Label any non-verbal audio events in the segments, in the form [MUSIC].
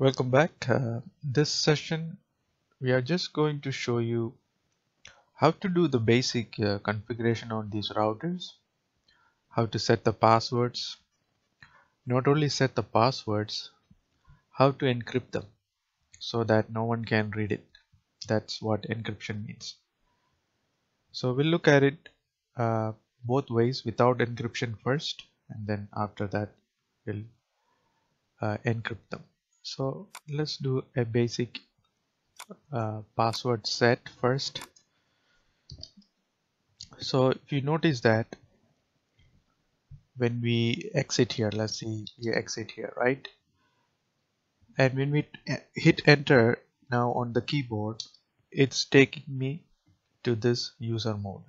Welcome back. Uh, this session we are just going to show you how to do the basic uh, configuration on these routers, how to set the passwords, not only set the passwords, how to encrypt them so that no one can read it. That's what encryption means. So we'll look at it uh, both ways without encryption first and then after that we'll uh, encrypt them so let's do a basic uh, password set first. So if you notice that when we exit here let's see we exit here right? And when we hit enter now on the keyboard it's taking me to this user mode.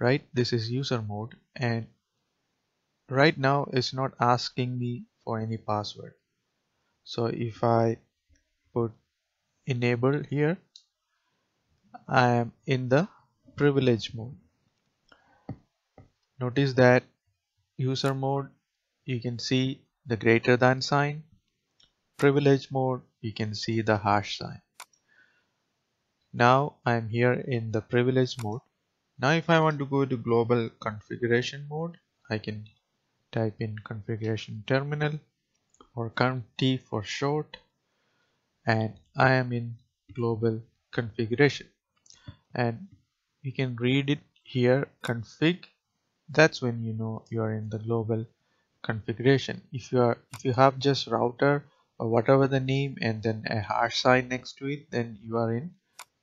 Right? This is user mode and right now it's not asking me for any password so if I put enable here I am in the privilege mode. Notice that user mode you can see the greater than sign. Privilege mode you can see the hash sign. Now I am here in the privilege mode. Now if I want to go to global configuration mode I can type in configuration terminal or conft for short and I am in global configuration. And you can read it here config. That's when you know you are in the global configuration. If you are if you have just router or whatever the name and then a hash sign next to it then you are in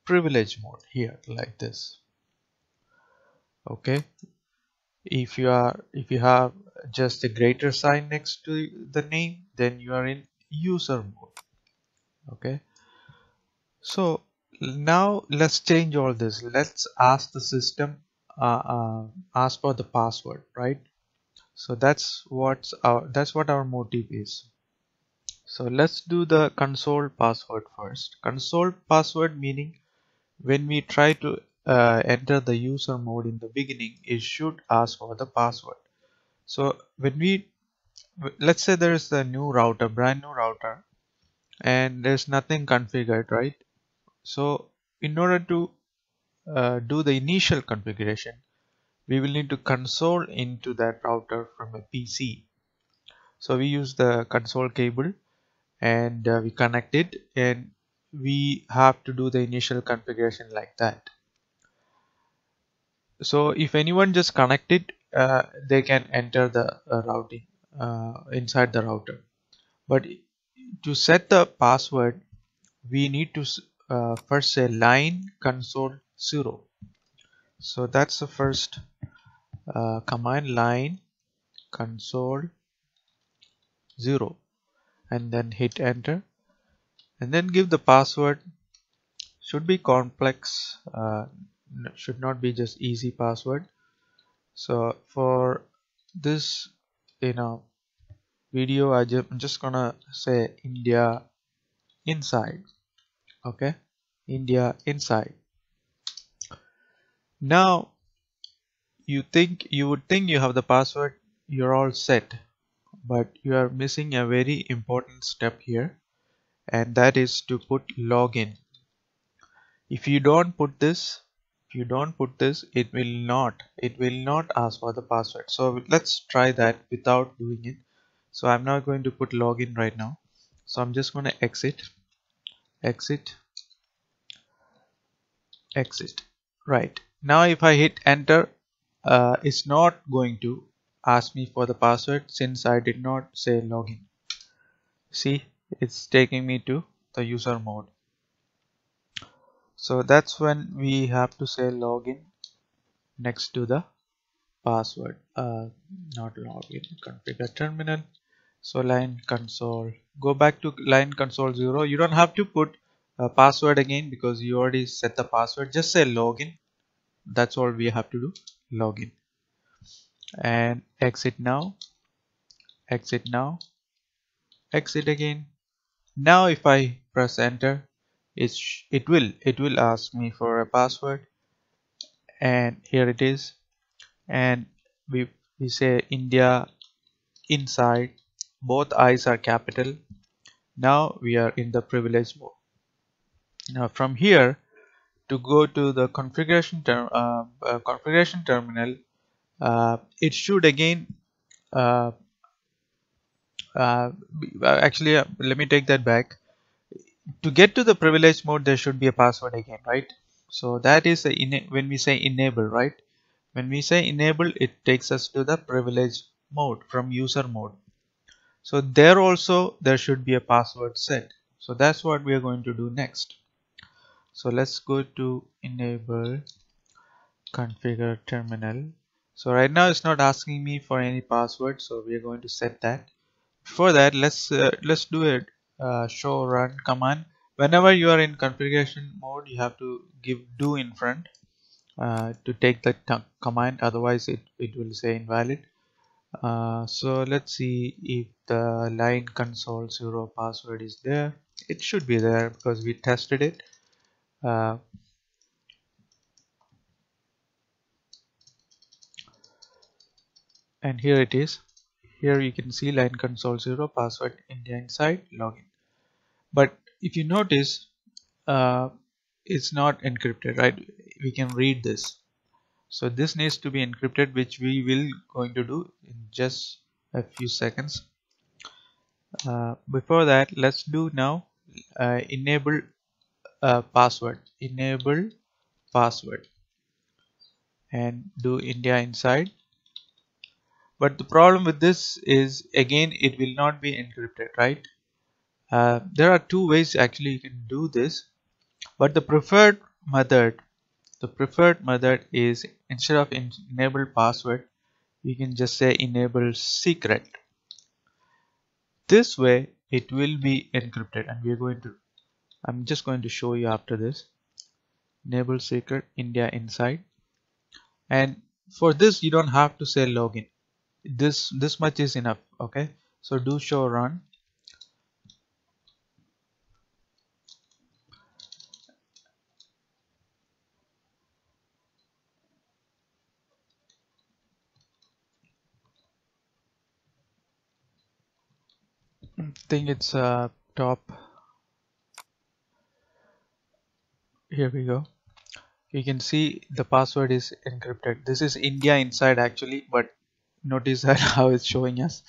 privilege mode here like this. Okay if you are if you have just a greater sign next to the name then you are in user mode. Okay? So now let's change all this. Let's ask the system uh, uh, ask for the password right? So that's what's our that's what our motive is. So let's do the console password first. Console password meaning when we try to uh, enter the user mode in the beginning it should ask for the password. So when we let's say there is a new router brand new router and there's nothing configured right? So in order to uh, do the initial configuration we will need to console into that router from a PC so we use the console cable and uh, we connect it and we have to do the initial configuration like that so if anyone just connect it uh, they can enter the uh, routing uh, inside the router. But to set the password we need to uh, first say line console 0 so that's the first uh, command line console 0 and then hit enter. And then give the password. Should be complex uh, should not be just easy password. So for this you know video I am just gonna say India inside okay? India inside. Now you think you would think you have the password you're all set but you are missing a very important step here and that is to put login. If you don't put this if you don't put this it will not it will not ask for the password. So let's try that without doing it. So I'm now going to put login right now. So I'm just going to exit exit exit. Right. Now if I hit enter uh, it's not going to ask me for the password since I did not say login. See it's taking me to the user mode so that's when we have to say login next to the password. Uh, not login configure terminal. So line console go back to line console 0 you don't have to put a password again because you already set the password. Just say login. That's all we have to do login. And exit now exit now exit again. Now if I press enter it it will it will ask me for a password. And here it is. And we we say India inside. Both eyes are capital. Now we are in the privilege mode. Now from here to go to the configuration term uh, uh, configuration terminal uh, it should again uh, uh, actually uh, let me take that back to get to the privilege mode there should be a password again right? So that is when we say enable right? When we say enable it takes us to the privilege mode from user mode. So there also there should be a password set. So that's what we are going to do next. So let's go to enable configure terminal. So right now it's not asking me for any password so we are going to set that. Before that let's uh, let's do a uh, show run command. Whenever you are in configuration mode you have to give do in front uh, to take the command. Otherwise it, it will say invalid. Uh, so let's see if the line console zero password is there. It should be there because we tested it. Uh, and here it is here you can see line console 0 password india inside login. But if you notice uh, it's not encrypted right? We can read this. So this needs to be encrypted which we will going to do in just a few seconds. Uh, before that let's do now uh, enable uh, password. Enable password. And do India inside but the problem with this is again it will not be encrypted right? Uh, there are two ways actually you can do this. But the preferred method the preferred method is instead of enable password you can just say enable secret. This way it will be encrypted and we are going to I'm just going to show you after this. Enable secret India inside. And for this you don't have to say login this this much is enough okay? So do show run. Think it's uh, top. Here we go. You can see the password is encrypted. This is India inside actually but notice that [LAUGHS] how it's showing us.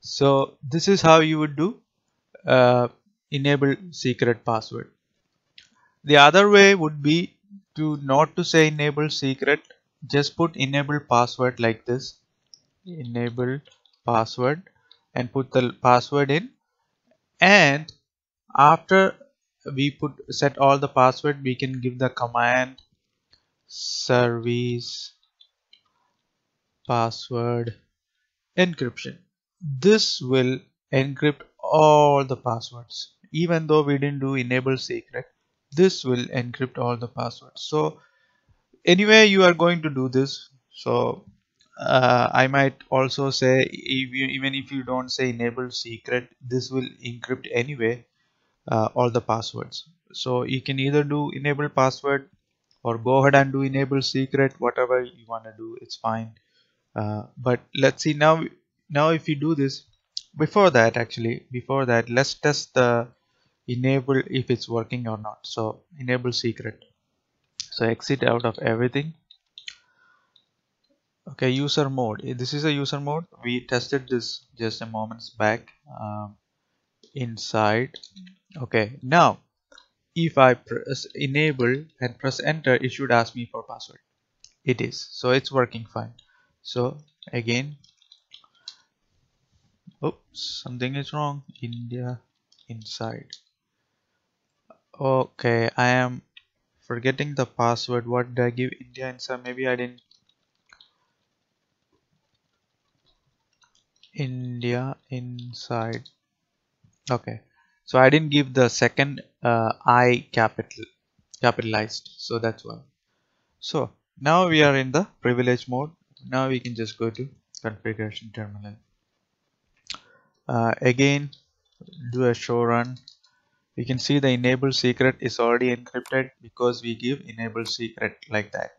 So this is how you would do uh, enable secret password. The other way would be to not to say enable secret just put enable password like this. Enable password and put the password in. And after we put set all the password we can give the command service password encryption. This will encrypt all the passwords. Even though we didn't do enable secret this will encrypt all the passwords. So anyway you are going to do this. So uh, I might also say if you, even if you don't say enable secret this will encrypt anyway uh, all the passwords. So you can either do enable password or go ahead and do enable secret. Whatever you want to do it's fine uh, but let's see now now if you do this before that actually before that let's test the enable if it's working or not. So enable secret. So exit out of everything. Okay user mode. This is a user mode. We tested this just a moments back um, inside. Okay now if I press enable and press enter it should ask me for password. It is. So it's working fine so again. Oops something is wrong. India inside. Okay I am forgetting the password. What did I give India inside? Maybe I didn't. India inside. Okay. So I didn't give the second uh, I capital capitalized. So that's why. So now we are in the privilege mode now we can just go to configuration terminal. Uh, again do a show run. You can see the enable secret is already encrypted because we give enable secret like that.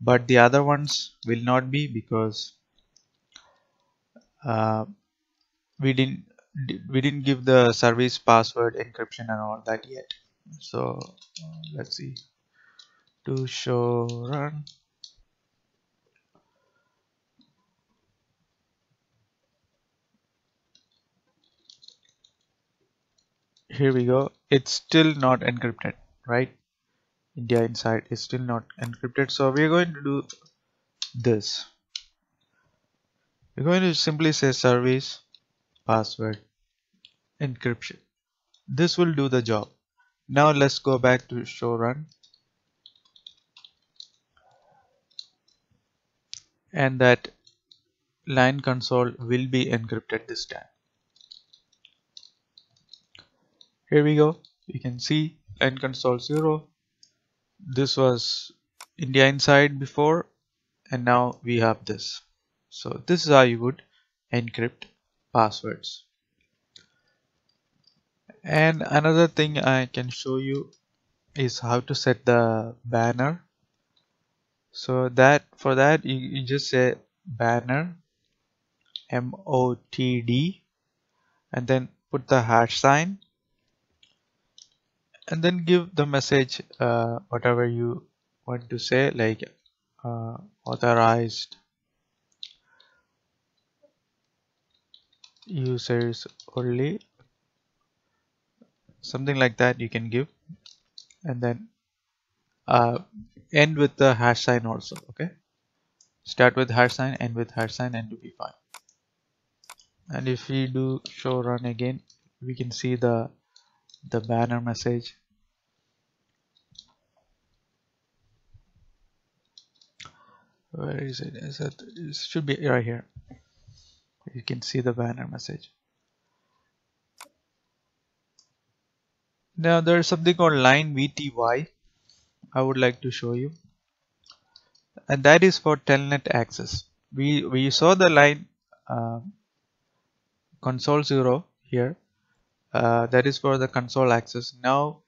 But the other ones will not be because uh, we didn't we didn't give the service password encryption and all that yet. So let's see. To show run here we go. It's still not encrypted right? India inside is still not encrypted. So we're going to do this. We're going to simply say service password encryption. This will do the job. Now let's go back to show run. And that line console will be encrypted this time here we go. You can see line console 0 this was India inside before and now we have this. So this is how you would encrypt passwords. And another thing I can show you is how to set the banner. So that for that you, you just say banner MOTD and then put the hash sign and then give the message uh, whatever you want to say like uh, authorized. Users only. Something like that you can give. And then uh, end with the hash sign also okay? Start with hash sign end with hash sign and to be fine and if we do show run again we can see the the banner message? Where is it? Is it, it should be right here. You can see the banner message. Now there is something called line VTY I would like to show you. And that is for telnet access. We we saw the line uh, console 0 here uh, that is for the console access. Now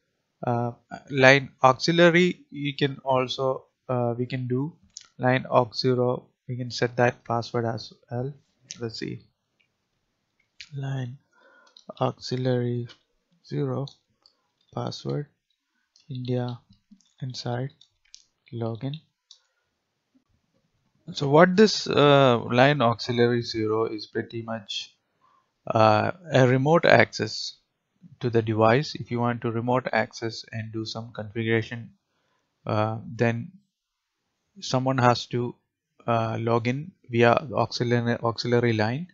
uh, line auxiliary you can also uh, we can do. Line aux 0 we can set that password as well. Let's see. Line auxiliary 0 password India inside login. So what this uh, line auxiliary 0 is pretty much uh, a remote access to the device. If you want to remote access and do some configuration uh, then someone has to uh, log in via auxiliary, auxiliary line.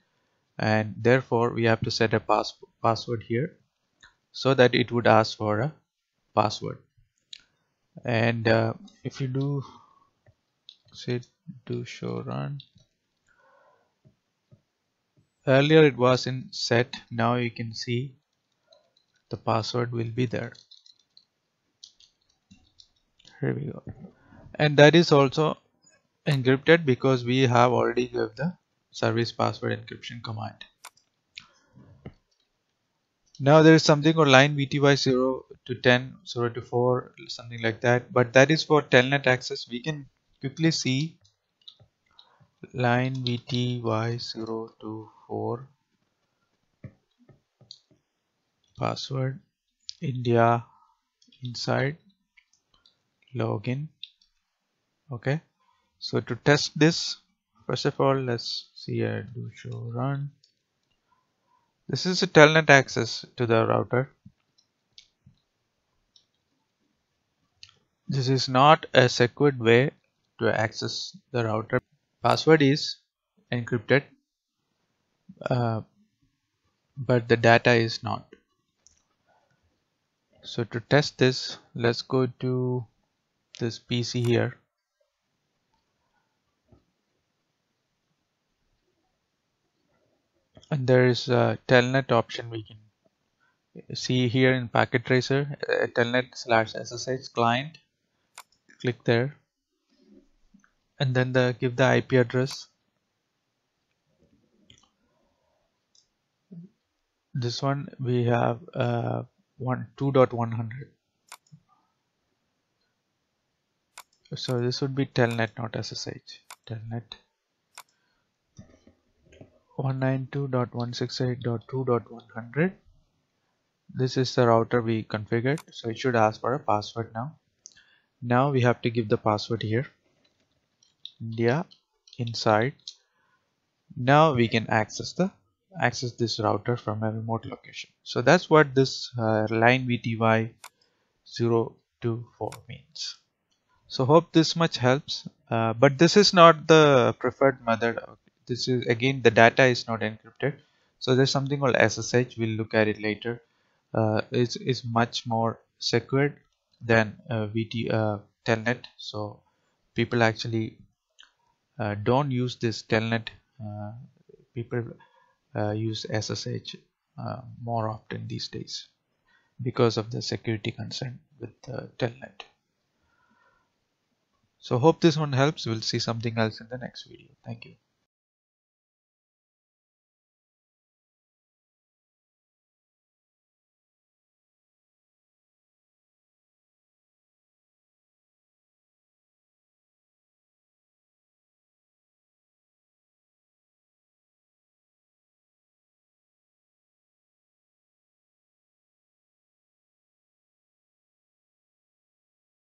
And therefore we have to set a pass password here so that it would ask for a password. And uh, if you do say do show run earlier it was in set now you can see the password will be there. Here we go. And that is also encrypted because we have already gave the service password encryption command. Now there is something called line VTY 0 to 10 0 to 4 something like that. But that is for telnet access. We can quickly see line VTY 0 to 4 password India inside login okay? So to test this first of all let's see a do show run. This is a telnet access to the router. This is not a secured way to access the router password is encrypted uh, but the data is not. So to test this let's go to this PC here. And there is a telnet option we can see here in packet tracer uh, telnet slash ssh client. Click there and then the give the IP address. This one we have uh, one 2.100 so this would be telnet not ssh telnet. 192.168.2.100 this is the router we configured so it should ask for a password now. Now we have to give the password here India inside. Now we can access the access this router from a remote location. So that's what this uh, line VTY 024 means. So hope this much helps. Uh, but this is not the preferred method. This is again the data is not encrypted. So there's something called SSH we'll look at it later. Uh, it's, it's much more secured than uh, VT uh, telnet. So people actually uh, don't use this telnet. Uh, people uh, use SSH uh, more often these days because of the security concern with telnet. So hope this one helps. We'll see something else in the next video. Thank you